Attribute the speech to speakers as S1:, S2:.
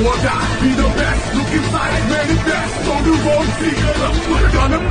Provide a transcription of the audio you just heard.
S1: or die. Be the best, look inside, manifest. Don't do wrong, see, look, put a I'm not